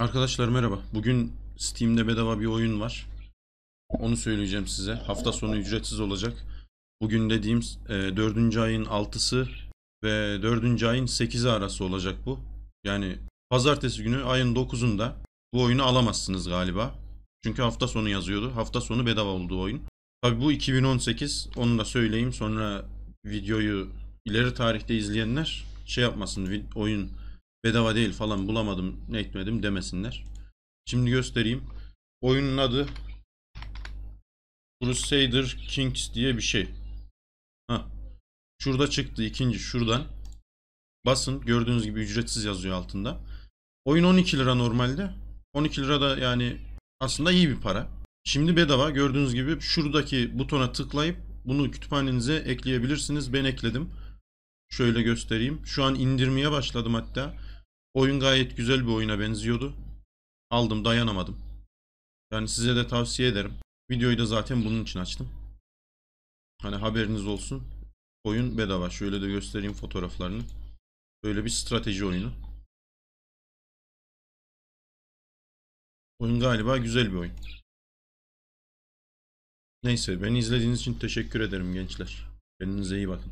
Arkadaşlar merhaba. Bugün Steam'de bedava bir oyun var. Onu söyleyeceğim size. Hafta sonu ücretsiz olacak. Bugün dediğim e, 4. ayın 6'sı ve 4. ayın 8'i arası olacak bu. Yani pazartesi günü ayın 9'unda bu oyunu alamazsınız galiba. Çünkü hafta sonu yazıyordu. Hafta sonu bedava oldu oyun. Tabi bu 2018. Onu da söyleyeyim. Sonra videoyu ileri tarihte izleyenler şey yapmasın. Oyun bedava değil falan bulamadım ne etmedim demesinler. Şimdi göstereyim. Oyunun adı Crusader Kings diye bir şey. Ha. Şurada çıktı ikinci şuradan. Basın gördüğünüz gibi ücretsiz yazıyor altında. Oyun 12 lira normalde. 12 lira da yani aslında iyi bir para. Şimdi bedava gördüğünüz gibi şuradaki butona tıklayıp bunu kütüphanenize ekleyebilirsiniz. Ben ekledim. Şöyle göstereyim. Şu an indirmeye başladım hatta. Oyun gayet güzel bir oyuna benziyordu. Aldım dayanamadım. Yani size de tavsiye ederim. Videoyu da zaten bunun için açtım. Hani haberiniz olsun. Oyun bedava. Şöyle de göstereyim fotoğraflarını. Böyle bir strateji oyunu. Oyun galiba güzel bir oyun. Neyse beni izlediğiniz için teşekkür ederim gençler. Kendinize iyi bakın.